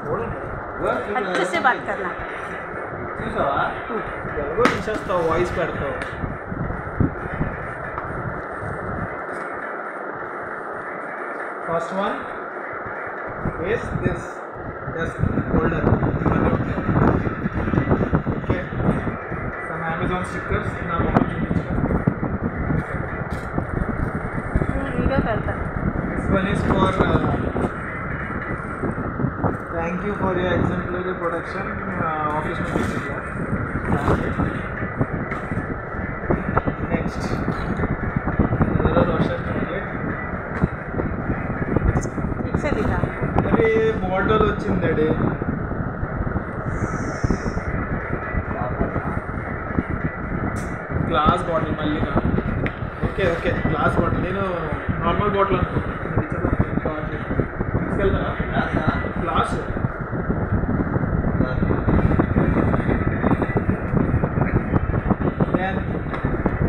अच्छे से बात करना वॉइस करता हूँ first one is this just holder okay some amazon stickers in our video karta this one is for uh, thank you for your exemplary production. Uh, office में Next. Zara रोशन chocolate. ठीक से दिखा అరే bottle వచ్చిందండి glass bottle మళ్ళీ okay okay glass bottle నేను normal bottle అనుకున్నాను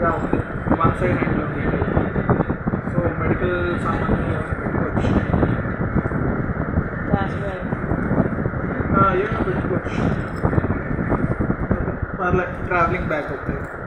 ground, one side and located. So medical someone here, coach. That's right. Uh, yeah, coach. पर ट्रैवलिंग बैक होते हैं